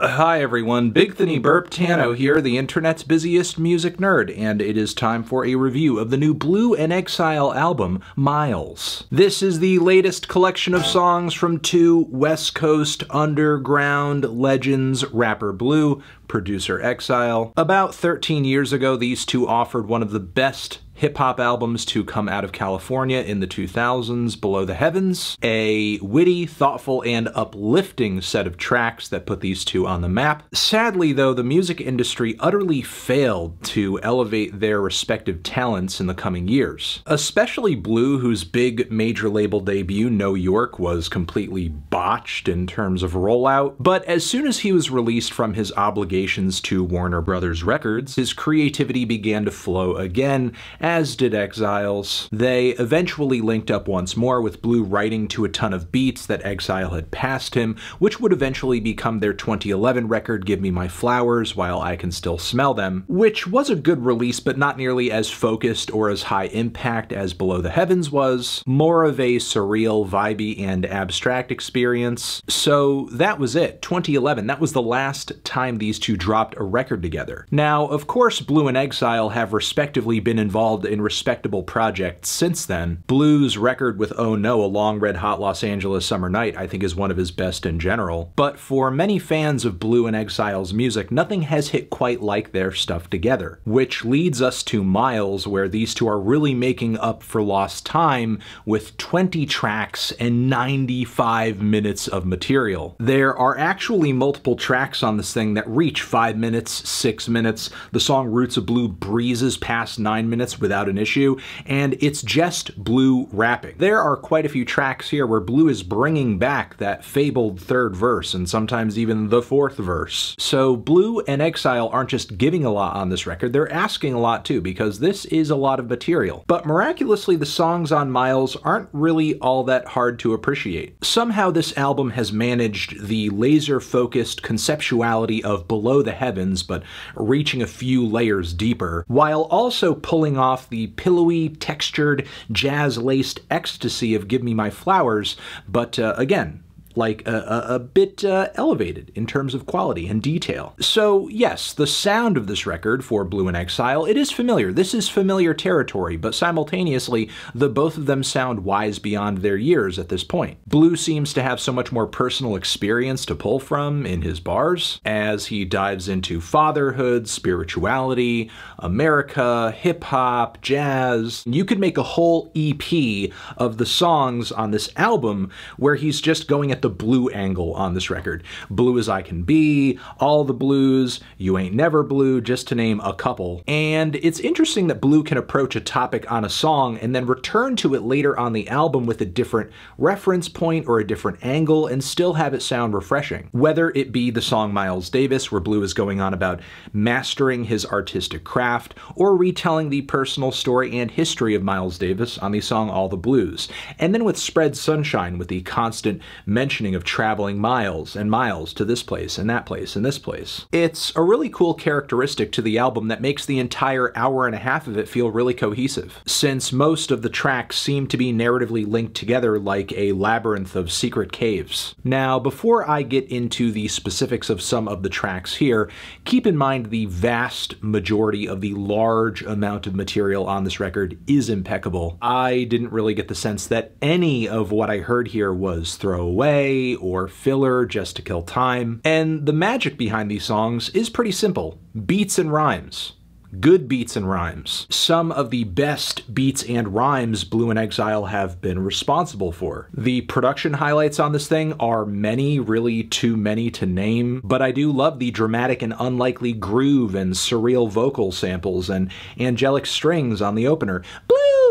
Hi everyone, Big Thinny Burp Tano here, the internet's busiest music nerd, and it is time for a review of the new Blu and Exile album, Miles. This is the latest collection of songs from two West Coast underground legends, rapper Blu, producer Exile. About 13 years ago, these two offered one of the best hip hop albums to come out of California in the 2000s, Below the Heavens, a witty, thoughtful, and uplifting set of tracks that put these two on the map. Sadly, though, the music industry utterly failed to elevate their respective talents in the coming years. Especially Blu, whose big major label debut, NoYork, was completely botched in terms of rollout. But as soon as he was released from his obligations to Warner Brothers Records, his creativity began to flow again as did Exiles. They eventually linked up once more with Blu writing to a ton of beats that Exile had passed him, which would eventually become their 2011 record Give Me My Flowers While I Can Still Smell Them, which was a good release but not nearly as focused or as high impact as Below the Heavens was, more of a surreal, vibey, and abstract experience. So that was it, 2011, that was the last time these two dropped a record together. Now, of course, Blu and Exile have respectively been involved involved in respectable projects since then. Blu's record with Oh No, A Long Red Hot Los Angeles Summer Night, I think is one of his best in general. But for many fans of Blu and Exile's music, nothing has hit quite like their stuff together. Which leads us to Miles, where these two are really making up for lost time with 20 tracks and 95 minutes of material. There are actually multiple tracks on this thing that reach 5 minutes, 6 minutes. The song Roots of Blue breezes past 9 minutes without an issue, and it's just Blu rapping. There are quite a few tracks here where Blu is bringing back that fabled third verse, and sometimes even the fourth verse. So Blu and Exile aren't just giving a lot on this record, they're asking a lot too, because this is a lot of material. But miraculously, the songs on Miles aren't really all that hard to appreciate. Somehow this album has managed the laser-focused conceptuality of Below the Heavens, but reaching a few layers deeper, while also pulling off off the pillowy, textured, jazz-laced ecstasy of Give Me My Flowers, but uh, again, like a, a, a bit uh, elevated in terms of quality and detail. So yes, the sound of this record for Blu and Exile, it is familiar. This is familiar territory, but simultaneously, the both of them sound wise beyond their years at this point. Blu seems to have so much more personal experience to pull from in his bars, as he dives into fatherhood, spirituality, America, hip-hop, jazz. You could make a whole EP of the songs on this album where he's just going at the blue angle on this record. Blue as I Can Be, All the Blues, You Ain't Never Blue, just to name a couple. And it's interesting that Blu can approach a topic on a song and then return to it later on the album with a different reference point or a different angle and still have it sound refreshing. Whether it be the song Miles Davis, where Blu is going on about mastering his artistic craft, or retelling the personal story and history of Miles Davis on the song All the Blues. And then with Spread Sunshine, with the constant mention mentioning of traveling miles and miles to this place and that place and this place. It's a really cool characteristic to the album that makes the entire hour and a half of it feel really cohesive, since most of the tracks seem to be narratively linked together like a labyrinth of secret caves. Now, before I get into the specifics of some of the tracks here, keep in mind the vast majority of the large amount of material on this record is impeccable. I didn't really get the sense that any of what I heard here was throwaway, or filler just to kill time. And the magic behind these songs is pretty simple. Beats and rhymes good beats and rhymes. Some of the best beats and rhymes Blu and Exile have been responsible for. The production highlights on this thing are many, really too many to name, but I do love the dramatic and unlikely groove and surreal vocal samples and angelic strings on the opener. Blue,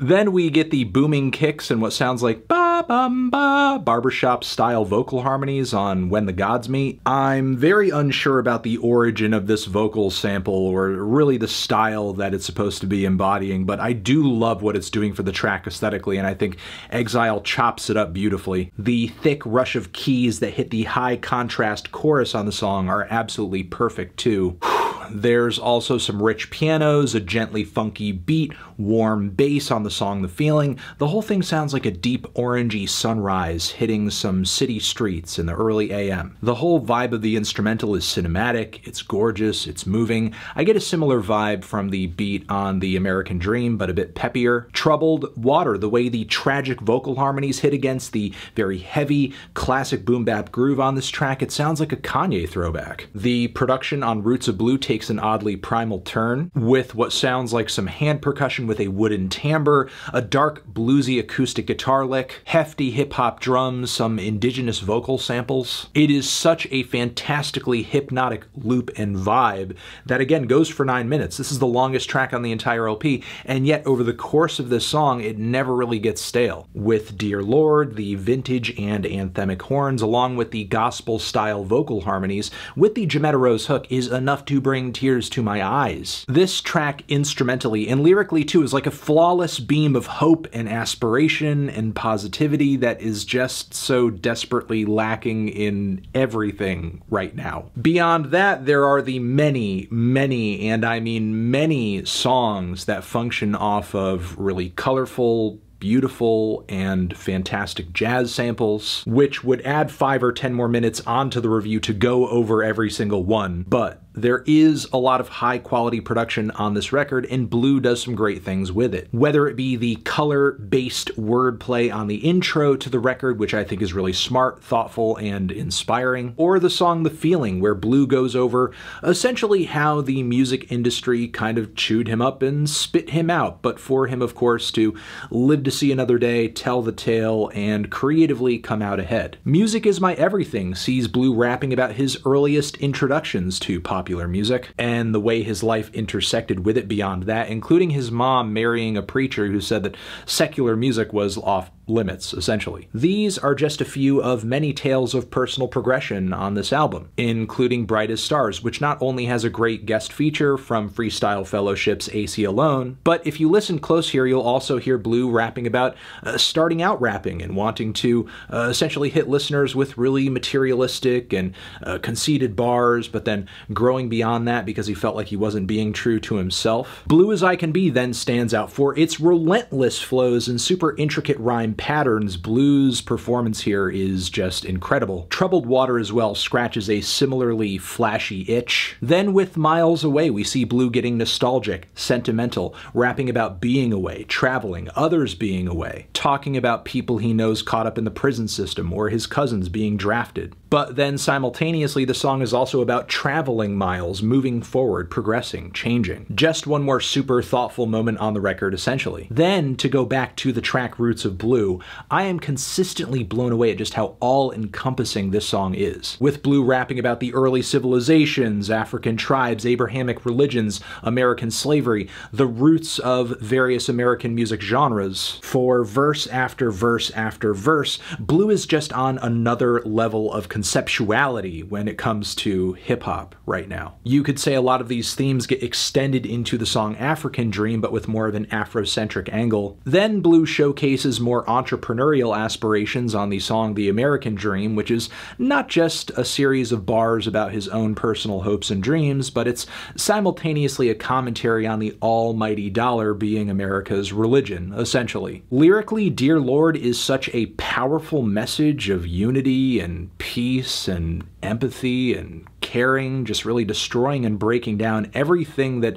Then we get the booming kicks and what sounds like ba bum ba barbershop style vocal harmonies on When the Gods Meet. I'm very unsure about the origin of this vocal sample or really the style that it's supposed to be embodying, but I do love what it's doing for the track aesthetically and I think Exile chops it up beautifully. The thick rush of keys that hit the high contrast chorus on the song are absolutely perfect too. There's also some rich pianos, a gently funky beat, warm bass on the song The Feeling. The whole thing sounds like a deep orangey sunrise hitting some city streets in the early AM. The whole vibe of the instrumental is cinematic, it's gorgeous, it's moving. I get a similar vibe from the beat on The American Dream, but a bit peppier. Troubled Water, the way the tragic vocal harmonies hit against the very heavy, classic boom bap groove on this track, it sounds like a Kanye throwback. The production on Roots of Blue takes an oddly primal turn, with what sounds like some hand percussion with a wooden timbre, a dark bluesy acoustic guitar lick, hefty hip hop drums, some indigenous vocal samples. It is such a fantastically hypnotic loop and vibe that again goes for nine minutes. This is the longest track on the entire LP, and yet over the course of this song, it never really gets stale. With Dear Lord, the vintage and anthemic horns, along with the gospel style vocal harmonies, with the Jimetta Rose hook, is enough to bring tears to my eyes. This track instrumentally and lyrically too is like a flawless beam of hope and aspiration and positivity that is just so desperately lacking in everything right now. Beyond that, there are the many, many, and I mean many songs that function off of really colorful, beautiful and fantastic jazz samples, which would add five or ten more minutes onto the review to go over every single one. But there is a lot of high quality production on this record, and Blu does some great things with it. Whether it be the color based wordplay on the intro to the record, which I think is really smart, thoughtful, and inspiring, or the song The Feeling, where Blu goes over essentially how the music industry kind of chewed him up and spit him out, but for him, of course, to live to see another day, tell the tale, and creatively come out ahead. Music is My Everything sees Blu rapping about his earliest introductions to pop popular music and the way his life intersected with it beyond that, including his mom marrying a preacher who said that secular music was off limits, essentially. These are just a few of many tales of personal progression on this album, including Bright as Stars, which not only has a great guest feature from Freestyle Fellowship's Aceyalone, but if you listen close here, you'll also hear Blu rapping about uh, starting out rapping and wanting to uh, essentially hit listeners with really materialistic and uh, conceited bars, but then growing beyond that because he felt like he wasn't being true to himself. Blue as I Can Be then stands out for its relentless flows and super intricate rhyme patterns, Blu's performance here is just incredible. Troubled Water as well scratches a similarly flashy itch. Then with Miles Away, we see Blu getting nostalgic, sentimental, rapping about being away, traveling, others being away, talking about people he knows caught up in the prison system or his cousins being drafted. But then simultaneously, the song is also about traveling miles, moving forward, progressing, changing. Just one more super thoughtful moment on the record, essentially. Then, to go back to the track Roots of Blue, I am consistently blown away at just how all encompassing this song is. With Blu rapping about the early civilizations, African tribes, Abrahamic religions, American slavery, the roots of various American music genres. For verse after verse after verse, Blu is just on another level of conceptuality when it comes to hip hop right now. You could say a lot of these themes get extended into the song African Dream, but with more of an Afrocentric angle. Then Blu showcases more entrepreneurial aspirations on the song The American Dream, which is not just a series of bars about his own personal hopes and dreams, but it's simultaneously a commentary on the almighty dollar being America's religion, essentially. Lyrically, Dear Lord is such a powerful message of unity and peace and empathy and caring, just really destroying and breaking down everything that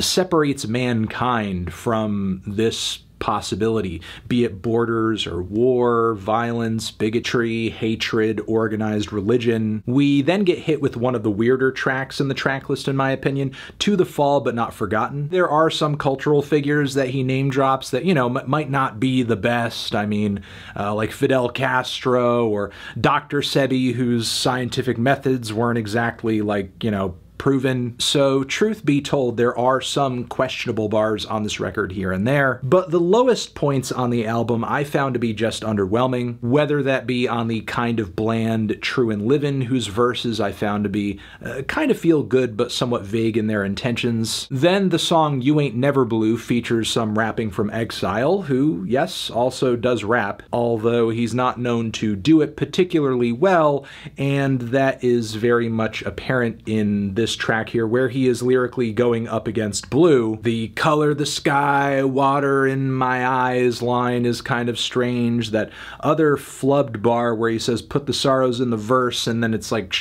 separates mankind from this possibility, be it borders or war, violence, bigotry, hatred, organized religion. We then get hit with one of the weirder tracks in the track list, in my opinion, To the Fall But Not Forgotten. There are some cultural figures that he name drops that, you know, might not be the best. I mean, uh, like Fidel Castro or Dr. Sebi, whose scientific methods weren't exactly like, you know, proven. So, truth be told, there are some questionable bars on this record here and there, but the lowest points on the album I found to be just underwhelming, whether that be on the kind of bland True and Livin', whose verses I found to be uh, kind of feel good but somewhat vague in their intentions. Then the song You Ain't Never Blue features some rapping from Exile, who, yes, also does rap, although he's not known to do it particularly well, and that is very much apparent in this this track here where he is lyrically going up against Blu. The color the sky, water in my eyes line is kind of strange. That other flubbed bar where he says put the sorrows in the verse and then it's like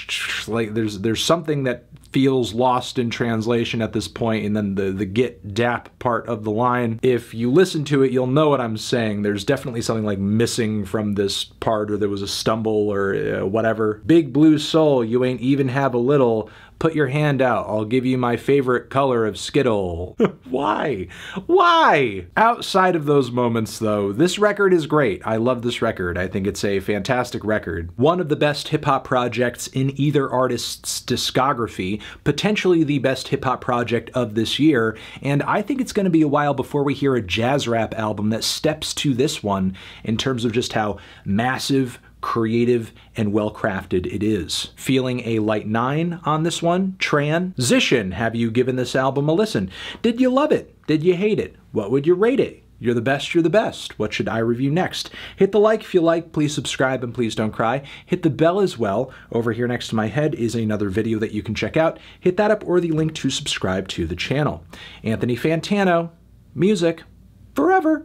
like there's there's something that feels lost in translation at this point, and then the, the get dap part of the line. If you listen to it, you'll know what I'm saying. There's definitely something like missing from this part, or there was a stumble, or uh, whatever. Big blue soul, you ain't even have a little. Put your hand out. I'll give you my favorite color of Skittle. Why? Why? Outside of those moments, though, this record is great. I love this record. I think it's a fantastic record. One of the best hip hop projects in either artist's discography, potentially the best hip hop project of this year, and I think it's going to be a while before we hear a jazz rap album that steps to this one in terms of just how massive, creative, and well crafted it is. Feeling a light 9 on this one? Transition, have you given this album a listen? Did you love it? Did you hate it? What would you rate it? You're the best, you're the best. What should I review next? Hit the like if you like, please subscribe, and please don't cry. Hit the bell as well. Over here next to my head is another video that you can check out. Hit that up or the link to subscribe to the channel. Anthony Fantano, music, forever.